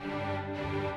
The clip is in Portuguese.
Música